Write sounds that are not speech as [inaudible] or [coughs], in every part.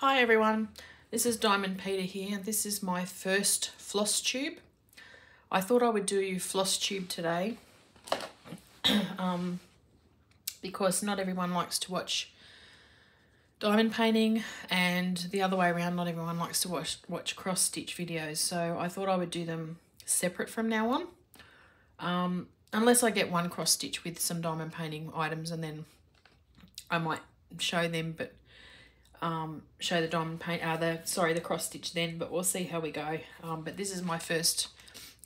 Hi everyone, this is Diamond Peta here. And this is my first floss tube. I thought I would do you floss tube today [clears throat] um, because not everyone likes to watch diamond painting and the other way around not everyone likes to watch watch cross stitch videos so I thought I would do them separate from now on um, unless I get one cross stitch with some diamond painting items and then I might show them but um, show the diamond paint, uh, the sorry, the cross stitch then, but we'll see how we go. Um, but this is my first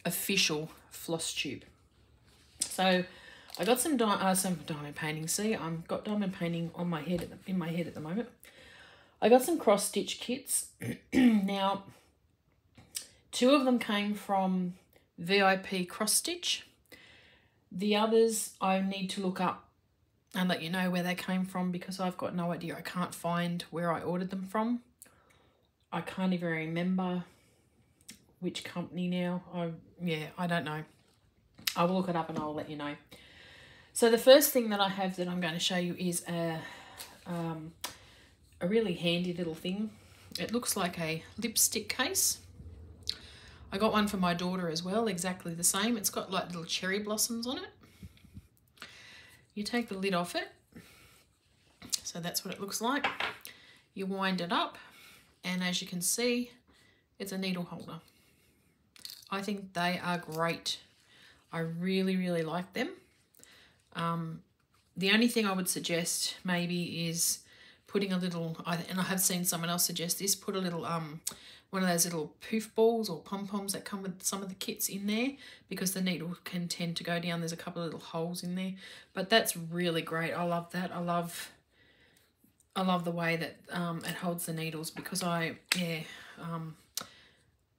official floss tube. So I got some di uh, some diamond painting. See, I've got diamond painting on my head the, in my head at the moment. I got some cross stitch kits. [clears throat] now, two of them came from VIP cross stitch. The others I need to look up and let you know where they came from because I've got no idea. I can't find where I ordered them from. I can't even remember which company now. I yeah, I don't know. I will look it up and I'll let you know. So the first thing that I have that I'm going to show you is a um, a really handy little thing. It looks like a lipstick case. I got one for my daughter as well, exactly the same. It's got like little cherry blossoms on it you take the lid off it. So that's what it looks like. You wind it up and as you can see, it's a needle holder. I think they are great. I really, really like them. Um, the only thing I would suggest maybe is putting a little, and I have seen someone else suggest this, put a little um, one of those little poof balls or pom-poms that come with some of the kits in there because the needle can tend to go down. There's a couple of little holes in there, but that's really great. I love that. I love I love the way that um, it holds the needles because I, yeah, um,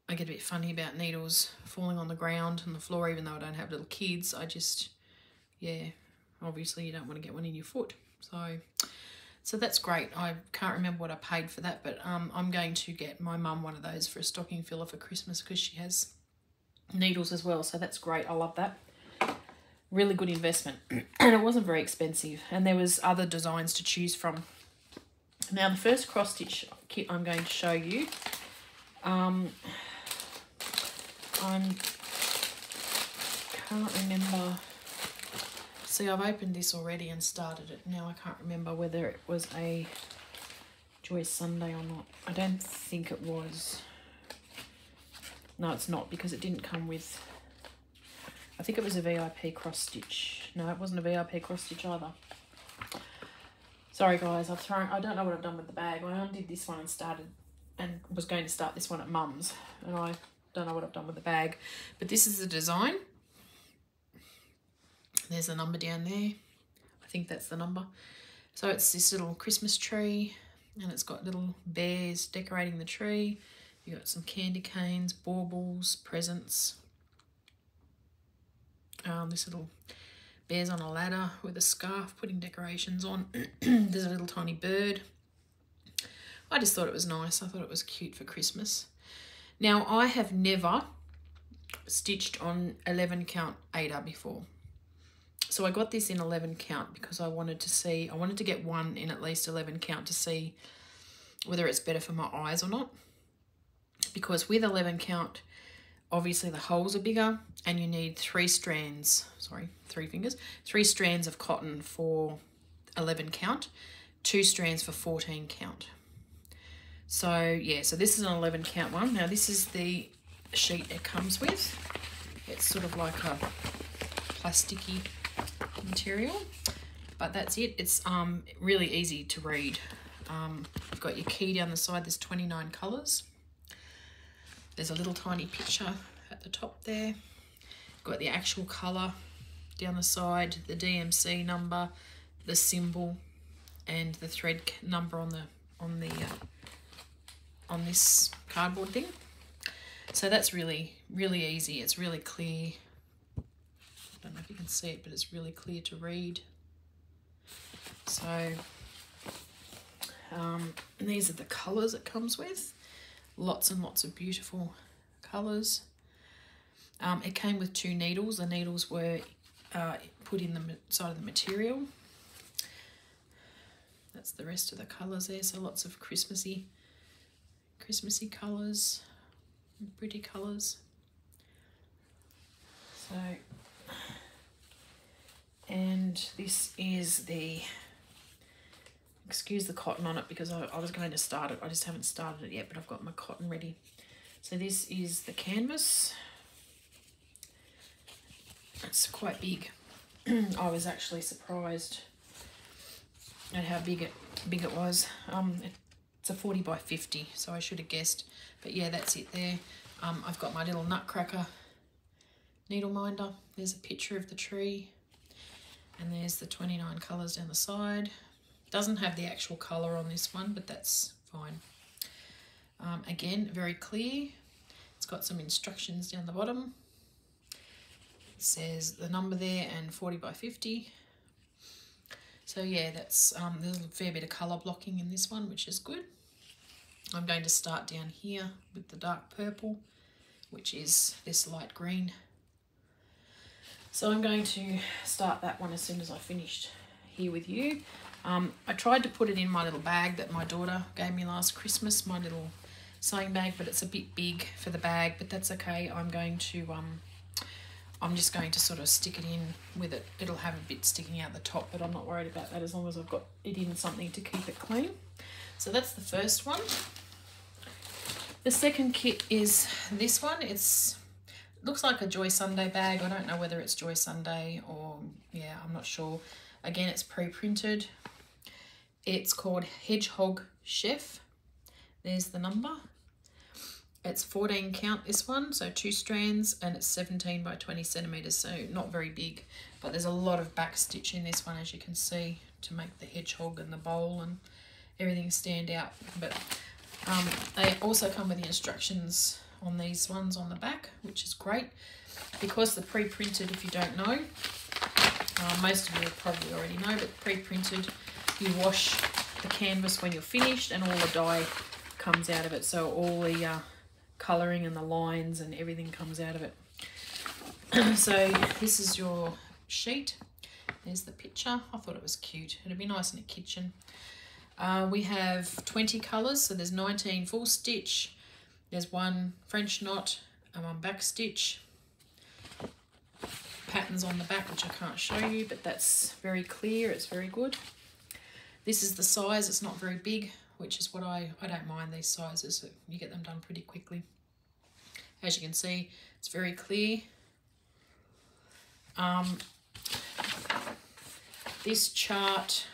I get a bit funny about needles falling on the ground and the floor even though I don't have little kids. I just, yeah, obviously you don't want to get one in your foot. So so that's great. I can't remember what I paid for that, but um, I'm going to get my mum one of those for a stocking filler for Christmas because she has needles as well. So that's great. I love that. Really good investment. [clears throat] and it wasn't very expensive. And there was other designs to choose from. Now the first cross stitch kit I'm going to show you. Um, I can't remember See, I've opened this already and started it. Now I can't remember whether it was a Joy Sunday or not. I don't think it was. No, it's not because it didn't come with... I think it was a VIP cross stitch. No, it wasn't a VIP cross stitch either. Sorry guys, I've thrown... I don't know what I've done with the bag. I undid this one and started... And was going to start this one at Mum's. And I don't know what I've done with the bag. But this is the design. There's a number down there. I think that's the number. So it's this little Christmas tree and it's got little bears decorating the tree. You got some candy canes, baubles, presents. Um, this little bears on a ladder with a scarf putting decorations on. [clears throat] There's a little tiny bird. I just thought it was nice. I thought it was cute for Christmas. Now, I have never stitched on 11 count Aida before. So I got this in 11 count because I wanted to see, I wanted to get one in at least 11 count to see whether it's better for my eyes or not. Because with 11 count, obviously the holes are bigger and you need three strands, sorry, three fingers, three strands of cotton for 11 count, two strands for 14 count. So yeah, so this is an 11 count one. Now this is the sheet it comes with. It's sort of like a plasticky material. But that's it. It's um, really easy to read. Um, you've got your key down the side. There's 29 colours. There's a little tiny picture at the top there. You've got the actual colour down the side, the DMC number, the symbol, and the thread number on the on the uh, on this cardboard thing. So that's really really easy. It's really clear don't know if you can see it, but it's really clear to read. So um, these are the colours it comes with. Lots and lots of beautiful colours. Um, it came with two needles. The needles were uh, put in the side of the material. That's the rest of the colours there. So lots of Christmassy Christmassy colours, pretty colours. So, and this is the, excuse the cotton on it because I, I was going to start it. I just haven't started it yet, but I've got my cotton ready. So this is the canvas. It's quite big. [clears throat] I was actually surprised at how big it big it was. Um, it's a 40 by 50, so I should have guessed. But yeah, that's it there. Um, I've got my little nutcracker needle minder. There's a picture of the tree. And there's the 29 colours down the side. Doesn't have the actual colour on this one, but that's fine. Um, again, very clear. It's got some instructions down the bottom. It says the number there and 40 by 50. So yeah, that's um, there's a fair bit of colour blocking in this one, which is good. I'm going to start down here with the dark purple, which is this light green. So I'm going to start that one as soon as I finished here with you. Um, I tried to put it in my little bag that my daughter gave me last Christmas, my little sewing bag, but it's a bit big for the bag, but that's okay. I'm going to, um, I'm just going to sort of stick it in with it. It'll have a bit sticking out the top, but I'm not worried about that as long as I've got it in something to keep it clean. So that's the first one. The second kit is this one. It's looks like a Joy Sunday bag. I don't know whether it's Joy Sunday or, yeah, I'm not sure. Again, it's pre-printed. It's called Hedgehog Chef. There's the number. It's 14 count this one, so two strands, and it's 17 by 20 centimeters, so not very big. But there's a lot of back stitch in this one, as you can see, to make the hedgehog and the bowl and everything stand out. But um, they also come with the instructions on these ones on the back, which is great. Because the pre-printed, if you don't know, uh, most of you probably already know, but pre-printed, you wash the canvas when you're finished and all the dye comes out of it. So all the uh, colouring and the lines and everything comes out of it. [clears throat] so this is your sheet. There's the picture. I thought it was cute. It'd be nice in a kitchen. Uh, we have 20 colours, so there's 19 full stitch, there's one French knot and one back stitch. Patterns on the back, which I can't show you, but that's very clear, it's very good. This is the size, it's not very big, which is what I, I don't mind these sizes, so you get them done pretty quickly. As you can see, it's very clear. Um, this chart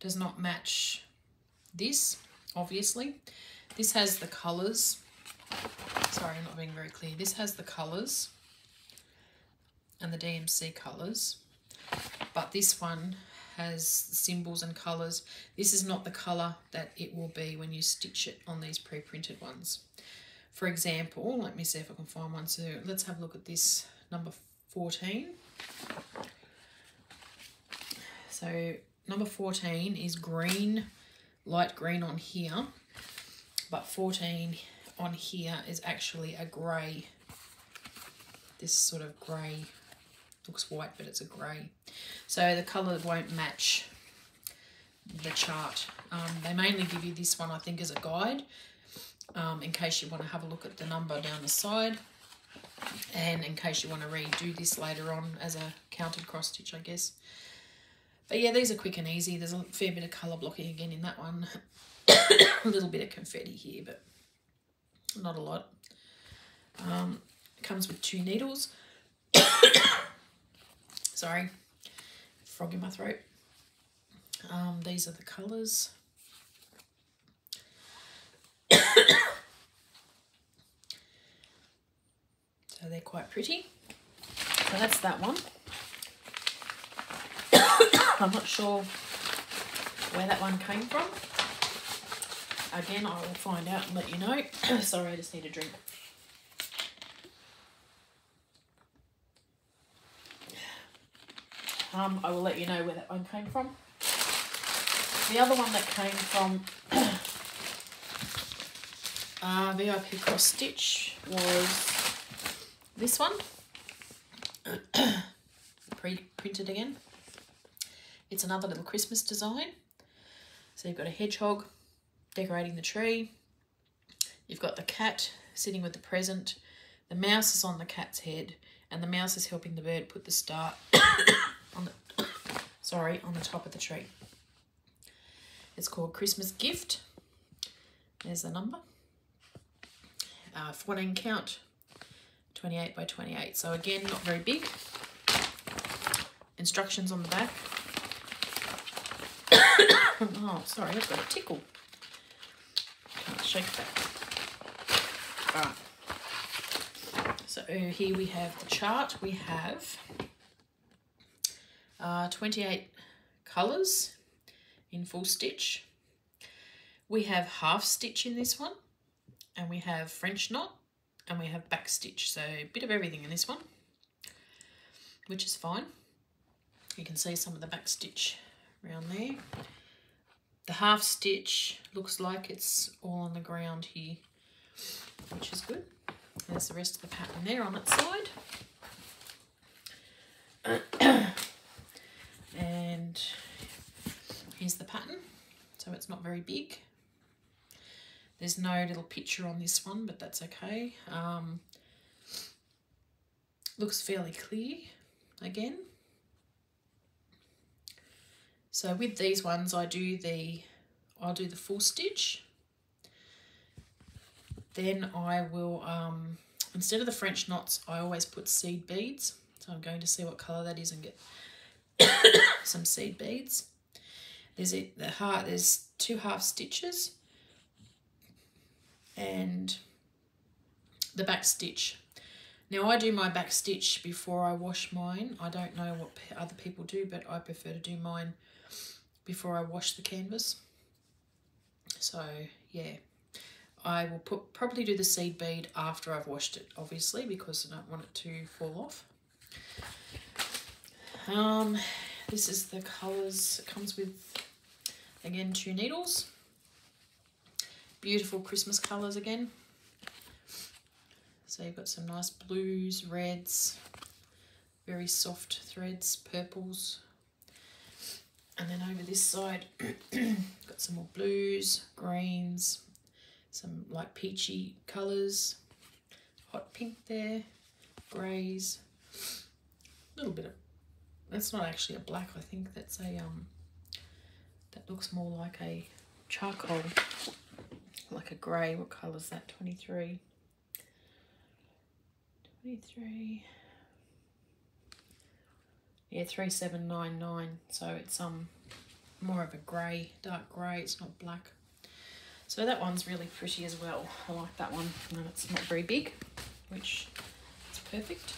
does not match this, obviously. This has the colours. Sorry, I'm not being very clear. This has the colours and the DMC colours. But this one has symbols and colours. This is not the colour that it will be when you stitch it on these pre-printed ones. For example, let me see if I can find one. So let's have a look at this number 14. So number 14 is green, light green on here, but 14 on here is actually a grey. This sort of grey, looks white, but it's a grey. So the colour won't match the chart. Um, they mainly give you this one, I think, as a guide, um, in case you want to have a look at the number down the side. And in case you want to redo this later on as a counted cross stitch, I guess. But yeah, these are quick and easy. There's a fair bit of colour blocking again in that one. [coughs] a little bit of confetti here, but not a lot. Um, comes with two needles. [coughs] Sorry, frog in my throat. Um, these are the colours. [coughs] so they're quite pretty. So that's that one. I'm not sure where that one came from. Again, I will find out and let you know. [clears throat] Sorry, I just need a drink. Um, I will let you know where that one came from. The other one that came from [clears throat] uh, VIP Cross Stitch was this one. [clears throat] Pre-printed again. It's another little Christmas design. So you've got a hedgehog decorating the tree. You've got the cat sitting with the present. The mouse is on the cat's head, and the mouse is helping the bird put the star [coughs] on the [coughs] sorry on the top of the tree. It's called Christmas Gift. There's the number. Uh, 14 count, 28 by 28. So again, not very big. Instructions on the back. [coughs] oh, sorry, I've got a tickle. Shake that. Alright. So here we have the chart. We have uh, 28 colours in full stitch. We have half stitch in this one and we have French knot and we have back stitch. So a bit of everything in this one, which is fine. You can see some of the back stitch around there. The half stitch looks like it's all on the ground here, which is good. There's the rest of the pattern there on its side. [coughs] and here's the pattern. So it's not very big. There's no little picture on this one, but that's okay. Um, looks fairly clear again. So with these ones, I do the, I'll do the full stitch. Then I will, um, instead of the French knots, I always put seed beads. So I'm going to see what colour that is and get [coughs] some seed beads. There's a, the heart, there's two half stitches and the back stitch. Now I do my back stitch before I wash mine. I don't know what other people do, but I prefer to do mine before I wash the canvas. So yeah, I will put probably do the seed bead after I've washed it, obviously, because I don't want it to fall off. Um, this is the colours. It comes with, again, two needles. Beautiful Christmas colours again. So you've got some nice blues, reds, very soft threads, purples. And then over this side, [clears throat] got some more blues, greens, some like peachy colours, hot pink there, greys, a little bit of, that's not actually a black, I think that's a, um, that looks more like a charcoal like a grey. What colour is that? 23. 23. Yeah, 3799. So it's um more of a grey, dark grey. It's not black. So that one's really pretty as well. I like that one. And it's not very big, which is perfect.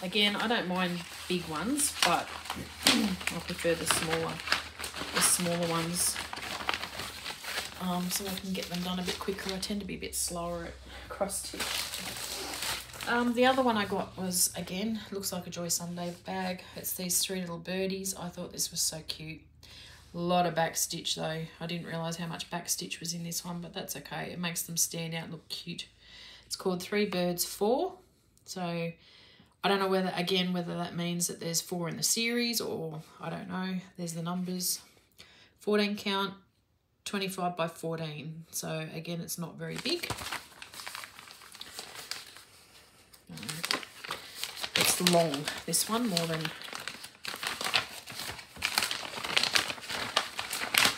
Again, I don't mind big ones, but [clears throat] I prefer the smaller, the smaller ones um, so I can get them done a bit quicker. I tend to be a bit slower at cross stitch. Um, the other one I got was, again, looks like a Joy Sunday bag. It's these three little birdies. I thought this was so cute. A lot of back stitch though. I didn't realise how much back stitch was in this one, but that's okay. It makes them stand out and look cute. It's called Three Birds Four. So I don't know whether, again, whether that means that there's four in the series or I don't know. There's the numbers. 14 count, 25 by 14 so again it's not very big long. This one more than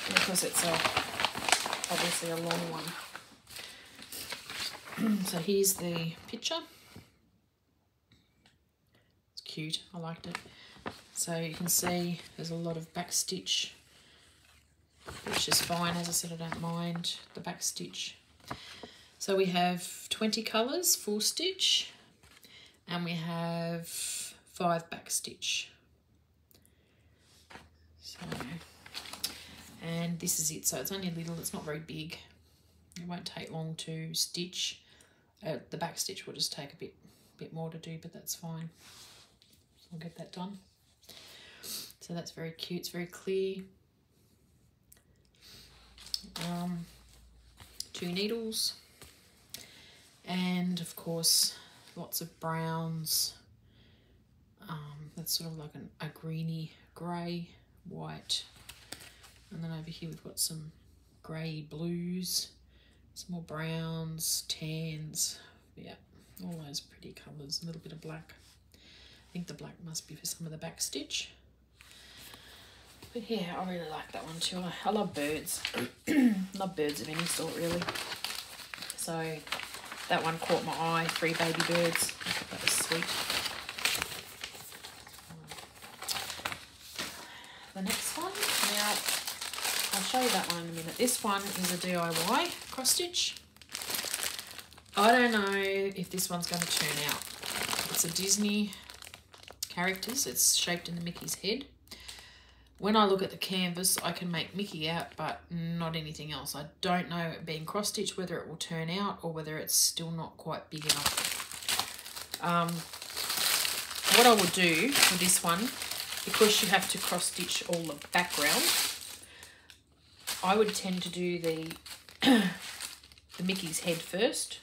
because it's a obviously a long one. [clears throat] So here's the picture. It's cute. I liked it. So you can see there's a lot of back stitch which is fine. As I said, I don't mind the back stitch. So we have 20 colours, full stitch, and we have five back stitch. So, and this is it. So it's only a little, it's not very big. It won't take long to stitch. Uh, the back stitch will just take a bit, bit more to do, but that's fine. I'll get that done. So that's very cute. It's very clear um, two needles, and of course lots of browns. Um, that's sort of like an, a greeny grey, white, And then over here we've got some grey blues, some more browns, tans. Yeah, all those pretty colours. A little bit of black. I think the black must be for some of the back stitch. But yeah, I really like that one too. I, love birds. [clears throat] love birds of any sort, really. So that one caught my eye. Three baby birds. That was sweet. The next one. Now, I'll show you that one in a minute. This one is a DIY cross stitch. I don't know if this one's going to turn out. It's a Disney characters. It's shaped in the Mickey's head. When I look at the canvas, I can make Mickey out, but not anything else. I don't know, being cross-stitched, whether it will turn out or whether it's still not quite big enough. Um, what I will do for this one, because you have to cross-stitch all the background, I would tend to do the, [coughs] the Mickey's head first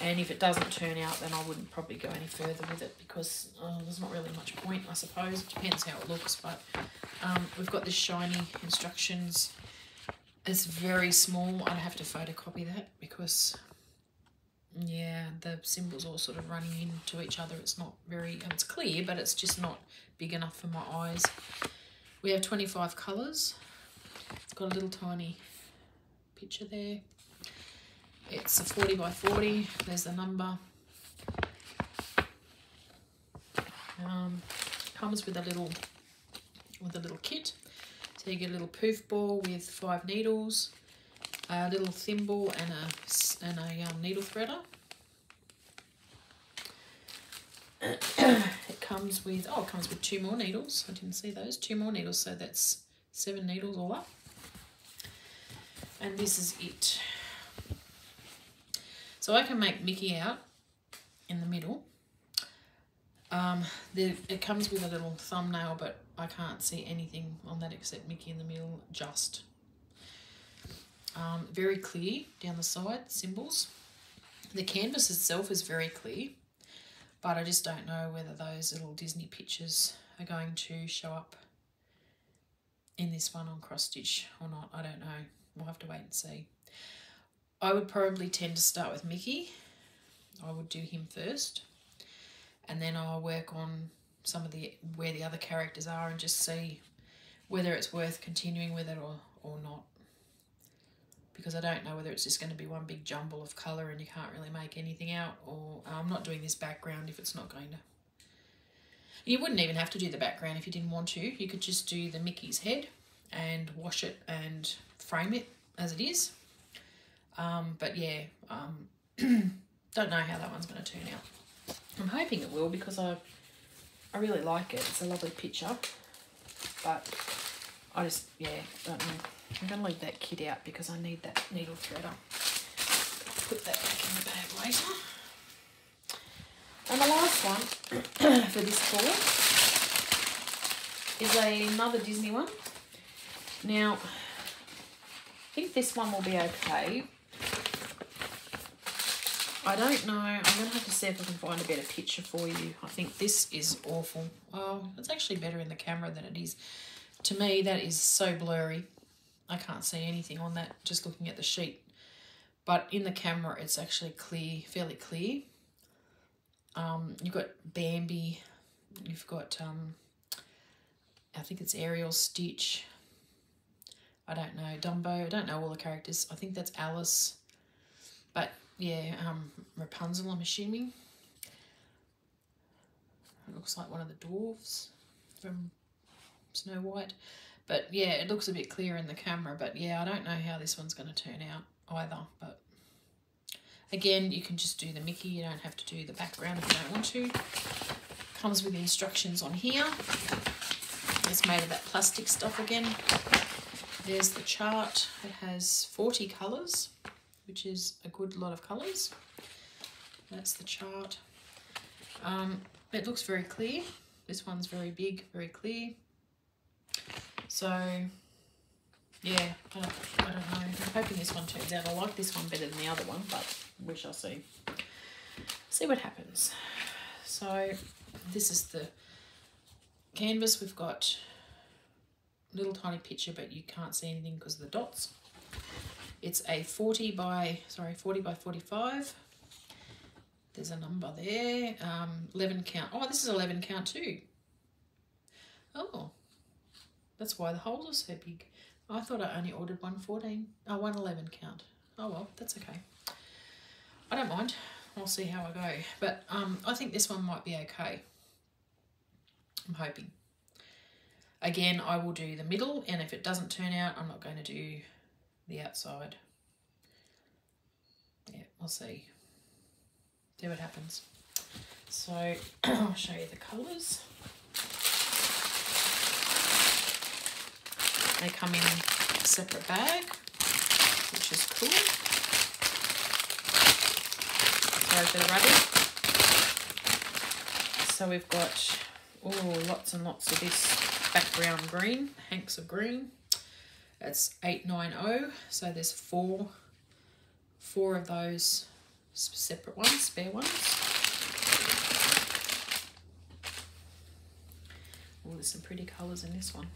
and if it doesn't turn out then I wouldn't probably go any further with it because oh, there's not really much point I suppose. It depends how it looks but um, we've got this shiny instructions. It's very small. I'd have to photocopy that because yeah the symbols all sort of running into each other. It's not very it's clear but it's just not big enough for my eyes. We have 25 colors it's got a little tiny picture there it's a 40 by 40. There's the number. Um, comes with a little with a little kit. So you get a little poof ball with five needles, a little thimble, and a and a um, needle threader. [coughs] it comes with oh, it comes with two more needles. I didn't see those two more needles, so that's seven needles all up. And this is it. So I can make Mickey out in the middle. Um, it comes with a little thumbnail, but I can't see anything on that except Mickey in the middle, just. Um, very clear down the side, symbols. The canvas itself is very clear, but I just don't know whether those little Disney pictures are going to show up in this one on cross stitch or not. I don't know. We'll have to wait and see. I would probably tend to start with Mickey. I would do him first. And then I'll work on some of the where the other characters are and just see whether it's worth continuing with it or, or not. Because I don't know whether it's just going to be one big jumble of colour and you can't really make anything out or I'm not doing this background if it's not going to. You wouldn't even have to do the background if you didn't want to. You could just do the Mickey's head and wash it and frame it as it is. Um, but yeah, um, [clears throat] don't know how that one's going to turn out. I'm hoping it will because I, I really like it. It's a lovely picture. But I just, yeah, don't know. I'm going to leave that kit out because I need that needle threader. Put that back in the bag later. And the last one [clears throat] for this haul is another Disney one. Now, I think this one will be okay I don't know. I'm going to have to see if I can find a better picture for you. I think this is awful. Well, it's actually better in the camera than it is. To me, that is so blurry. I can't see anything on that just looking at the sheet. But in the camera, it's actually clear, fairly clear. Um, you've got Bambi. You've got, um, I think it's Ariel Stitch. I don't know. Dumbo. I don't know all the characters. I think that's Alice. But yeah, um, Rapunzel, I'm assuming. It looks like one of the dwarves from Snow White. But yeah, it looks a bit clear in the camera. But yeah, I don't know how this one's going to turn out either. But again, you can just do the Mickey. You don't have to do the background if you don't want to. Comes with instructions on here. It's made of that plastic stuff again. There's the chart. It has 40 colours which is a good lot of colours. That's the chart. Um, it looks very clear. This one's very big, very clear. So, yeah, I don't, I don't know. I'm hoping this one turns out. I like this one better than the other one, but we shall see. See what happens. So, this is the canvas. We've got little tiny picture, but you can't see anything because of the dots. It's a 40 by, sorry, 40 by 45. There's a number there. Um, 11 count. Oh, this is 11 count too. Oh, that's why the holes are so big. I thought I only ordered 114. Oh, 111 count. Oh well, that's okay. I don't mind. I'll see how I go. But um, I think this one might be okay. I'm hoping. Again, I will do the middle, and if it doesn't turn out, I'm not going to do the outside. Yeah, we'll see. See what happens. So, [clears throat] I'll show you the colours. They come in a separate bag, which is cool. Sorry for the rubbish. So we've got oh lots and lots of this background green, hanks of green. It's 890, so there's four, four of those separate ones, spare ones. Oh, there's some pretty colours in this one.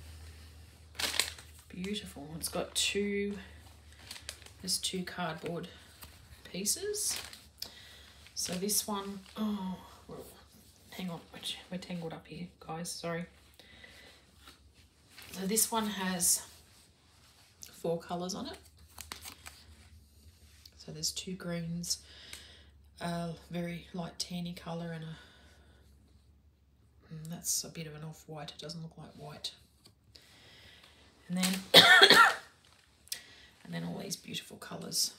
Beautiful. It's got two, there's two cardboard pieces. So this one, oh, hang on, we're tangled up here, guys, sorry. So this one has four colours on it. So there's two greens, a very light tanny colour and a mm, that's a bit of an off-white, it doesn't look like white. And then [coughs] and then all these beautiful colours.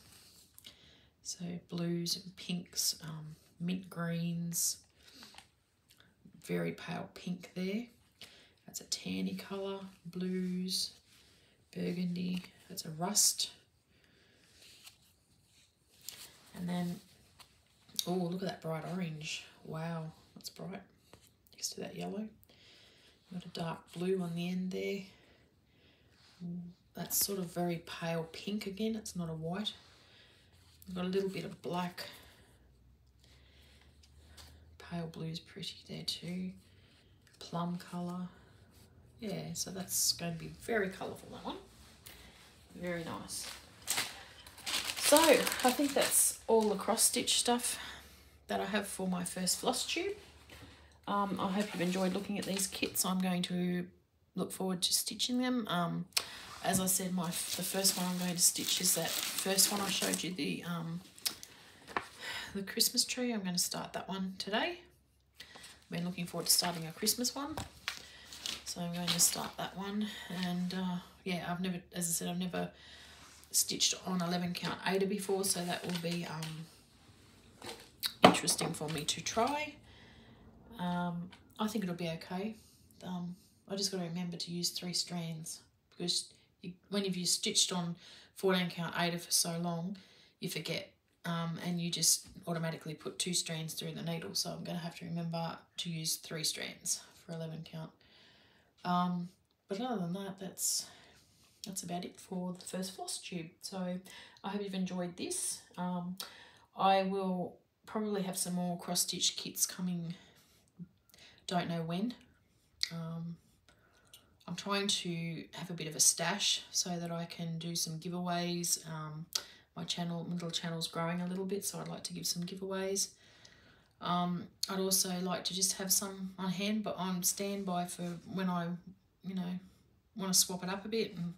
So blues and pinks, um, mint greens, very pale pink there. That's a tanny colour, blues, burgundy, that's a rust. And then, oh, look at that bright orange. Wow, that's bright. Next to that yellow. Got a dark blue on the end there. That's sort of very pale pink again. It's not a white. We've got a little bit of black. Pale blue is pretty there too. Plum colour. Yeah, so that's going to be very colourful, that one. Very nice. So, I think that's all the cross-stitch stuff that I have for my first floss tube. Um, I hope you've enjoyed looking at these kits. I'm going to look forward to stitching them. Um, as I said, my the first one I'm going to stitch is that first one I showed you, the um, the Christmas tree. I'm going to start that one today. I've been looking forward to starting a Christmas one. So I'm going to start that one. And uh, yeah, I've never, as I said, I've never stitched on 11 count Aida before, so that will be um, interesting for me to try. Um, I think it'll be okay. Um, I just got to remember to use three strands because you, when you've stitched on 14 count Aida for so long, you forget um, and you just automatically put two strands through the needle. So I'm going to have to remember to use three strands for 11 count. Um, but other than that, that's that's about it for the first floss tube. So I hope you've enjoyed this. Um, I will probably have some more cross stitch kits coming. Don't know when. Um, I'm trying to have a bit of a stash so that I can do some giveaways. Um, my channel, my little channel's growing a little bit, so I'd like to give some giveaways. Um, I'd also like to just have some on hand, but on standby for when I, you know, want to swap it up a bit. And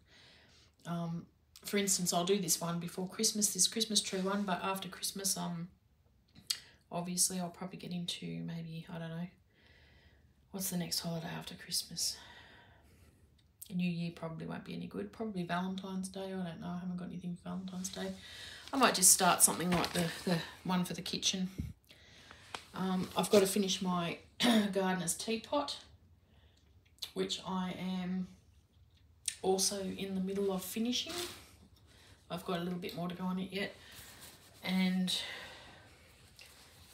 um, for instance, I'll do this one before Christmas, this Christmas tree one, but after Christmas, um, obviously I'll probably get into maybe, I don't know, what's the next holiday after Christmas? New Year probably won't be any good. Probably Valentine's Day. I don't know. I haven't got anything for Valentine's Day. I might just start something like the, the one for the kitchen. Um, I've got to finish my [clears throat] gardener's teapot, which I am also in the middle of finishing. I've got a little bit more to go on it yet. And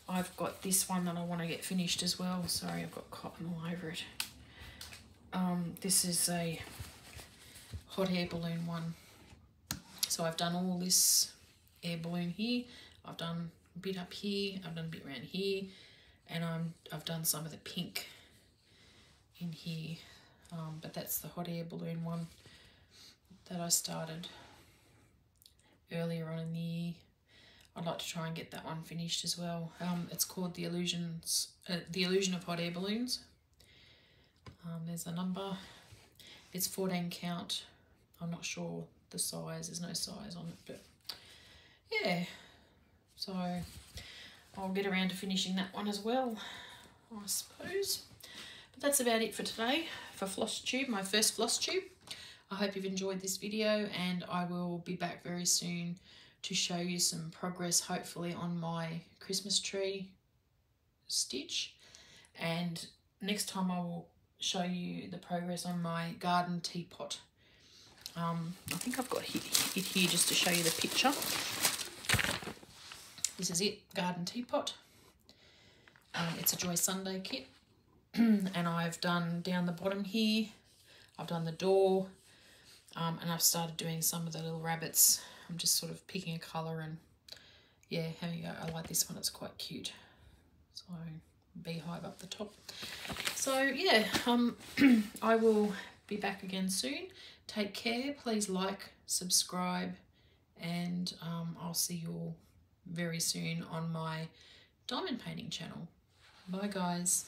I've got this one that I want to get finished as well. Sorry, I've got cotton all over it. Um, this is a hot air balloon one. So I've done all this air balloon here. I've done bit up here. I've done a bit around here. And I'm, I've done some of the pink in here. Um, but that's the hot air balloon one that I started earlier on in the year. I'd like to try and get that one finished as well. Um, it's called the illusions, uh, the illusion of hot air balloons. Um, there's a number. It's 14 count. I'm not sure the size. There's no size on it, but yeah. So I'll get around to finishing that one as well, I suppose. But that's about it for today for floss tube, my first floss tube. I hope you've enjoyed this video and I will be back very soon to show you some progress hopefully on my Christmas tree stitch and next time I will show you the progress on my garden teapot. Um, I think I've got it here just to show you the picture. This is it, garden teapot. Um, it's a Joy Sunday kit. [clears throat] and I've done down the bottom here, I've done the door, um, and I've started doing some of the little rabbits. I'm just sort of picking a colour and yeah, a, I like this one, it's quite cute. So beehive up the top. So yeah, um, [clears throat] I will be back again soon. Take care. Please like, subscribe, and um, I'll see you all very soon on my diamond painting channel. Bye guys.